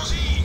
Allons-y